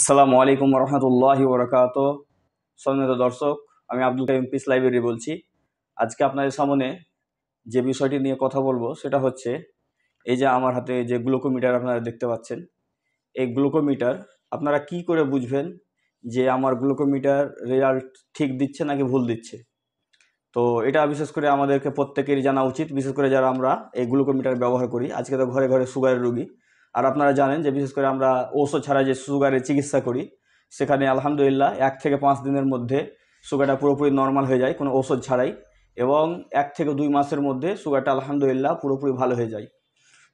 আসসালামু আলাইকুম রহমতুল্লাহি বরকাত সম্মানিত দর্শক, আমি আব্দুল কাইম পিস লাইব্রেরি বলছি। আজকে আপনাদের সামনে যে বিষয়টি নিয়ে কথা বলব, সেটা হচ্ছে এই যে আমার হাতে যে গ্লুকোমিটার আপনারা দেখতে পাচ্ছেন, এই গ্লুকোমিটার আপনারা কি করে বুঝবেন যে আমার গ্লুকোমিটার রেজাল্ট ঠিক দিচ্ছে নাকি ভুল দিচ্ছে? তো এটা বিশেষ করে আমাদেরকে প্রত্যেকেরই জানা উচিত, বিশেষ করে যারা আমরা এই গ্লুকোমিটার ব্যবহার করি। আজকে তো ঘরে ঘরে সুগারের রুগী। আর আপনারা জানেন যে বিশেষ করে আমরা ঔষধ ছাড়া যে সুগারের চিকিৎসা করি, সেখানে আলহামদুলিল্লাহ এক থেকে পাঁচ দিনের মধ্যে সুগারটা পুরোপুরি নর্মাল হয়ে যায় কোনো ঔষধ ছাড়াই এবং এক থেকে দুই মাসের মধ্যে সুগারটা আলহামদুলিল্লাহ পুরোপুরি ভালো হয়ে যায়।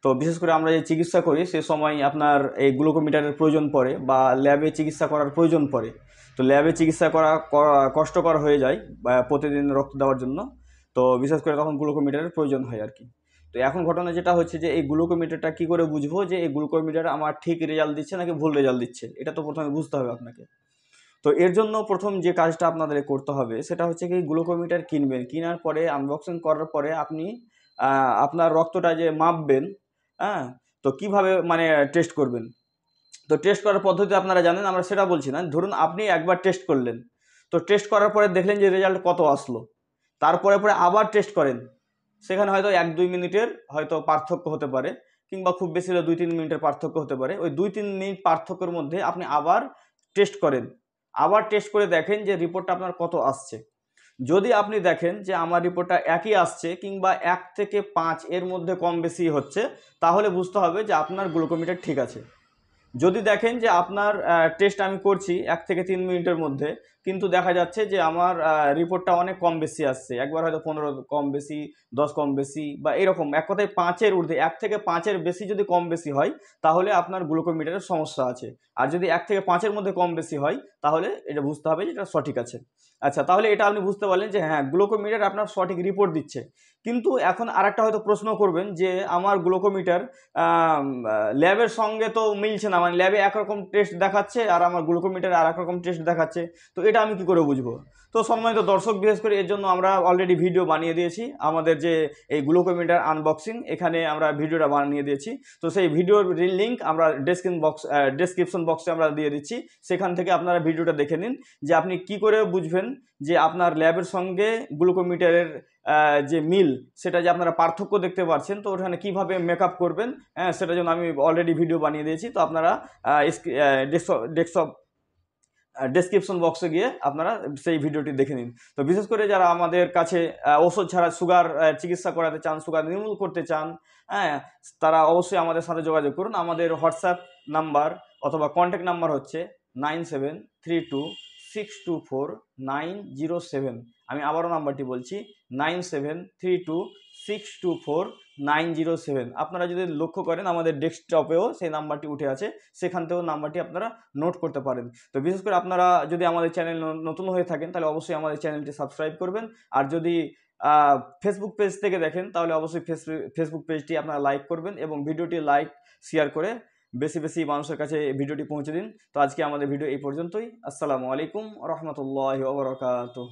তো বিশেষ করে আমরা যে চিকিৎসা করি, সে সময় আপনার এই গ্লুকোমিটারের প্রয়োজন পড়ে বা ল্যাবে চিকিৎসা করার প্রয়োজন পড়ে। তো ল্যাবে চিকিৎসা করা, করা- কষ্টকর হয়ে যায় প্রতিদিন রক্ত দেওয়ার জন্য। তো বিশেষ করে তখন গ্লুকোমিটারের প্রয়োজন হয় আর কি। তো এখন ঘটনা যেটা হচ্ছে যে এই গ্লুকোমিটারটা কি করে বুঝব যে এই গ্লুকোমিটার আমার ঠিক রেজাল্ট দিচ্ছে নাকি ভুল রেজাল্ট দিচ্ছে? এটা তো প্রথমে বুঝতে হবে আপনাকে। তো এর জন্য প্রথম যে কাজটা আপনাদের করতে হবে সেটা হচ্ছে কি গ্লুকোমিটার কিনবেন। কেনার পরে আনবক্সিং করার পরে আপনি আপনার রক্তটা যে মাপবেন হ্যাঁ তো কীভাবে মানে টেস্ট করবেন? তো টেস্ট করার পদ্ধতি আপনারা জানেন, আমরা সেটা বলছি না। ধরুন আপনি একবার টেস্ট করলেন। তো টেস্ট করার পরে দেখলেন যে রেজাল্ট কত আসলো। তারপরে পরে আবার টেস্ট করেন। সেখানে হয়তো এক, দুই মিনিটের হয়তো পার্থক্য হতে পারে, কিংবা খুব বেশি হলে দুই, তিন মিনিটের পার্থক্য হতে পারে। ওই দুই, তিন মিনিট পার্থক্যের মধ্যে আপনি আবার টেস্ট করেন। আবার টেস্ট করে দেখেন যে রিপোর্টটা আপনার কত আসছে। যদি আপনি দেখেন যে আমার রিপোর্টটা একই আসছে, কিংবা এক থেকে পাঁচ এর মধ্যে কম বেশি হচ্ছে, তাহলে বুঝতে হবে যে আপনার গ্লুকোমিটার ঠিক আছে। যদি দেখেন যে আপনার টেস্ট আমি করছি এক থেকে তিন মিনিটের মধ্যে, কিন্তু দেখা যাচ্ছে যে আমার রিপোর্টটা অনেক কম বেশি আসছে। একবার হয়তো পনেরো কম বেশি, দশ কম বেশি বা এরকম। এক কথায় পাঁচের ঊর্ধ্বে, এক থেকে পাঁচের বেশি যদি কম বেশি হয়, তাহলে আপনার গ্লুকোমিটারের সমস্যা আছে। আর যদি এক থেকে পাঁচের মধ্যে কম বেশি হয়, তাহলে এটা বুঝতে হবে যে এটা সঠিক আছে। আচ্ছা তাহলে এটা আপনি বুঝতে পারলেন যে হ্যাঁ গ্লুকোমিটার আপনার সঠিক রিপোর্ট দিচ্ছে। কিন্তু এখন আরেকটা হয়তো প্রশ্ন করবেন যে আমার গ্লুকোমিটার ল্যাবের সঙ্গে তো মিলছে না মানে ল্যাবে একরকম টেস্ট দেখাচ্ছে আর আমার গ্লুকোমিটার আর এক রকম টেস্ট দেখাচ্ছে, তো এটা আমি কি করে বুঝব? তো সম্মানিত দর্শক, বিশেষ করে এর জন্য আমরা অলরেডি ভিডিও বানিয়ে দিয়েছি, আমাদের যে এই গ্লুকোমিটার আনবক্সিং এখানে আমরা ভিডিওটা বানিয়ে দিয়েছি, তো সেই ভিডিওর লিঙ্ক আমরা ডেসক্রিপশন বক্স ডেসক্রিপশন বক্সে আমরা দিয়ে দিচ্ছি, সেখান থেকে আপনারা ভিডিওটা দেখে নিন যে আপনি কি করে বুঝবেন যে আপনার ল্যাবের সঙ্গে গ্লুকোমিটারের যে মিল, সেটা যে আপনারা পার্থক্য দেখতে পাচ্ছেন তো ওখানে কীভাবে মেকআপ করবেন হ্যাঁ সেটার জন্য আমি অলরেডি ভিডিও বানিয়ে দিয়েছি। তো আপনারা ডেস্কটপ ডেসক্রিপশন বক্সে গিয়ে আপনারা সেই ভিডিওটি দেখে নিন। তো বিশেষ করে যারা আমাদের কাছে ওষুধ ছাড়া সুগার চিকিৎসা করাতে চান সুগার নির্মূল করতে চান হ্যাঁ তারা অবশ্যই আমাদের সাথে যোগাযোগ করুন। আমাদের হোয়াটসঅ্যাপ নাম্বার অথবা কন্ট্যাক্ট নাম্বার হচ্ছে nine seven three two six two four nine zero seven আমি আবারও নাম্বারটি বলছি nine seven three two six two four nine zero seven আপনারা যদি লক্ষ্য করেন, আমাদের ডেস্কটপেও সেই নাম্বারটি উঠে আছে, সেখান থেকেও নাম্বারটি আপনারা নোট করতে পারেন। তো বিশেষ করে আপনারা যদি আমাদের চ্যানেল নতুন হয়ে থাকেন, তাহলে অবশ্যই আমাদের চ্যানেলটি সাবস্ক্রাইব করবেন। আর যদি ফেসবুক পেজ থেকে দেখেন, তাহলে অবশ্যই ফেসবুক পেজটি আপনারা লাইক করবেন এবং ভিডিওটি লাইক শেয়ার করে বেশি বেশি মানুষের কাছে ভিডিওটি পৌঁছে দিন। তো আজকে আমাদের ভিডিও এই পর্যন্তই। আসসালামু আলাইকুম রহমতুল্লাহ ওবরাকাতুহ